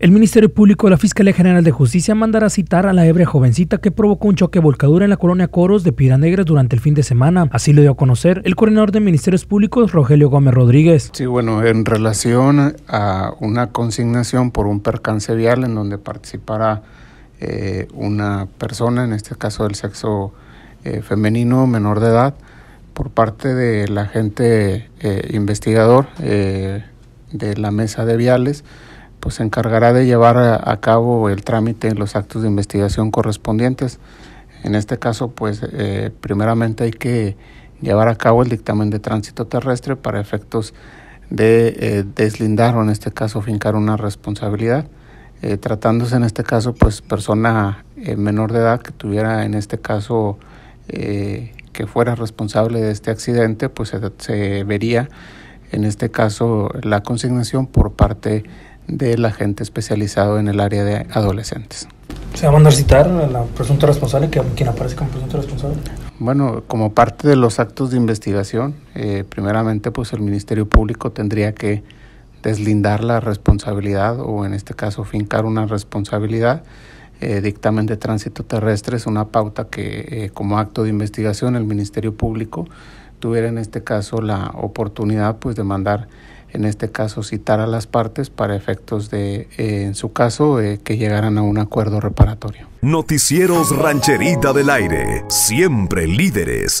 El Ministerio Público de la Fiscalía General de Justicia mandará citar a la ebria jovencita que provocó un choque volcadura en la colonia Coros de Piedra Negra durante el fin de semana. Así lo dio a conocer el coordinador de Ministerios Públicos, Rogelio Gómez Rodríguez. Sí, bueno, en relación a una consignación por un percance vial en donde participara eh, una persona, en este caso del sexo eh, femenino menor de edad, por parte del agente eh, investigador de la mesa de viales, pues se encargará de llevar a, cabo el trámite en los actos de investigación correspondientes. En este caso, pues eh, primeramente hay que llevar a cabo el dictamen de tránsito terrestre para efectos de eh, deslindar o en este caso fincar una responsabilidad. Eh, tratándose en este caso, pues persona menor de edad que tuviera en este caso que fuera responsable de este accidente, pues se vería en este caso la consignación por parte del agente especializado en el área de adolescentes. ¿Se va a mandar citar a la presunta responsable, que, quien aparece como presunto responsable? Bueno, como parte de los actos de investigación, eh, primeramente pues el Ministerio Público tendría que deslindar la responsabilidad o en este caso fincar una responsabilidad. Eh, dictamen de tránsito terrestre es una pauta que eh, como acto de investigación el Ministerio Público tuviera en este caso la oportunidad pues de mandar en este caso citar a las partes para efectos de, eh, en su caso, que llegaran a un acuerdo reparatorio. Noticieros Rancherita del Aire, siempre líderes.